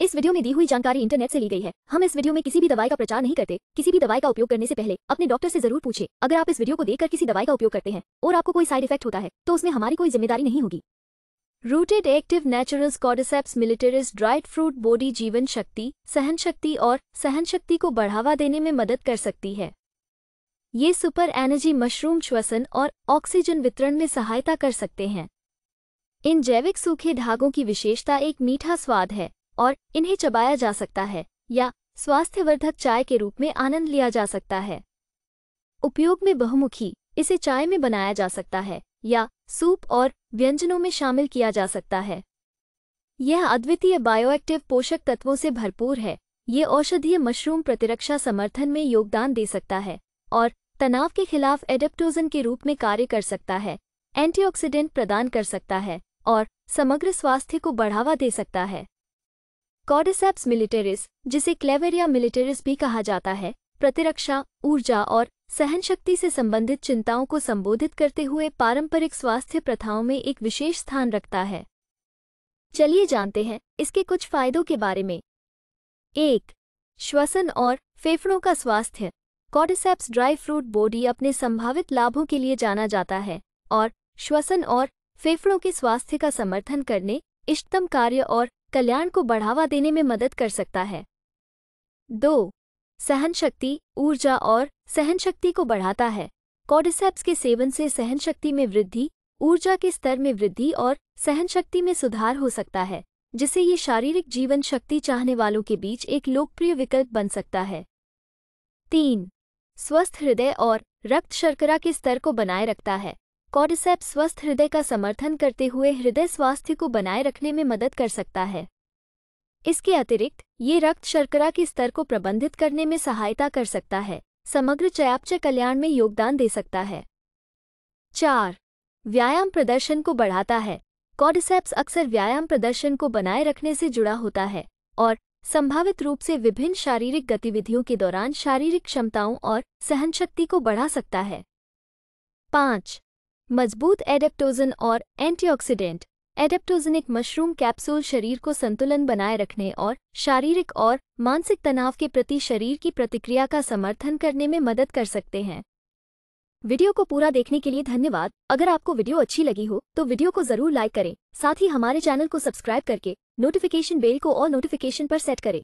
इस वीडियो में दी हुई जानकारी इंटरनेट से ली गई है। हम इस वीडियो में किसी भी दवाई का प्रचार नहीं करते। किसी भी दवाई का उपयोग करने से पहले अपने डॉक्टर से ज़रूर पूछे। अगर आप इस वीडियो को देखकर किसी दवाई का उपयोग करते हैं और आपको कोई साइड इफ़ेक्ट होता है तो उसमें हमारी कोई ज़िम्मेदारी नहीं होगी। Rooted active naturals cordyceps militaris dried fruit body जीवन शक्ति सहन शक्ति और सहन शक्ति को बढ़ावा देने में मदद कर सकती है। ये सुपर एनर्जी मशरूम श्वसन और ऑक्सीजन वितरण में सहायता कर सकते हैं। इन जैविक सूखे धागों की विशेषता एक मीठा स्वाद है। और इन्हें चबाया जा सकता है, या स्वास्थ्यवर्धक चाय के रूप में आनंद लिया जा सकता है। उपयोग में बहुमुखी, इसे चाय में बनाया जा सकता है, या सूप और व्यंजनों में शामिल किया जा सकता है। यह अद्वितीय बायोएक्टिव पोषक तत्वों से भरपूर है, ये औषधीय मशरूम प्रतिरक्षा समर्थन में योगदान दे सकता है, और तनाव के खिलाफ एडेप्टोजन के रूप में कार्य कर सकता है, एंटीऑक्सीडेंट प्रदान कर सकता है, और समग्र स्वास्थ्य को बढ़ावा दे सकता है। कॉडिसेप्स मिलिटेरिस जिसे क्लेवेरिया मिलिटेरिस भी कहा जाता है, प्रतिरक्षा, ऊर्जा और सहनशक्ति से संबंधित चिंताओं को संबोधित करते हुए पारंपरिक स्वास्थ्य प्रथाओं में एक विशेष स्थान रखता है। चलिए जानते हैं इसके कुछ फायदों के बारे में। एक, श्वसन और फेफड़ों का स्वास्थ्य। कॉडिसेप्स ड्राई फ्रूट बॉडी अपने संभावित लाभों के लिए जाना जाता है और श्वसन और फेफड़ों के स्वास्थ्य का समर्थन करने, इष्टतम कार्य और कल्याण को बढ़ावा देने में मदद कर सकता है। दो सहन शक्ति ऊर्जा और सहन शक्ति को बढ़ाता है। कॉडिसेप्स के सेवन से सहन शक्ति में वृद्धि, ऊर्जा के स्तर में वृद्धि और सहन शक्ति में सुधार हो सकता है, जिससे ये शारीरिक जीवन शक्ति चाहने वालों के बीच एक लोकप्रिय विकल्प बन सकता है। तीन, स्वस्थ हृदय और रक्त शर्करा के स्तर को बनाए रखता है। कॉडिसेप स्वस्थ हृदय का समर्थन करते हुए हृदय स्वास्थ्य को बनाए रखने में मदद कर सकता है। इसके अतिरिक्त, ये रक्त शर्करा के स्तर को प्रबंधित करने में सहायता कर सकता है, समग्र चयापचय कल्याण में योगदान दे सकता है। चार, व्यायाम प्रदर्शन को बढ़ाता है। कॉडिसेप्स अक्सर व्यायाम प्रदर्शन को बनाए रखने से जुड़ा होता है और संभावित रूप से विभिन्न शारीरिक गतिविधियों के दौरान शारीरिक क्षमताओं और सहनशक्ति को बढ़ा सकता है। पाँच मज़बूत एडेप्टोजन और एंटीऑक्सीडेंट। एडेप्टोजनिक मशरूम कैप्सूल शरीर को संतुलन बनाए रखने और शारीरिक और मानसिक तनाव के प्रति शरीर की प्रतिक्रिया का समर्थन करने में मदद कर सकते हैं। वीडियो को पूरा देखने के लिए धन्यवाद। अगर आपको वीडियो अच्छी लगी हो तो वीडियो को ज़रूर लाइक करें। साथ ही हमारे चैनल को सब्सक्राइब करके नोटिफिकेशन बेल को और नोटिफिकेशन पर सेट करें।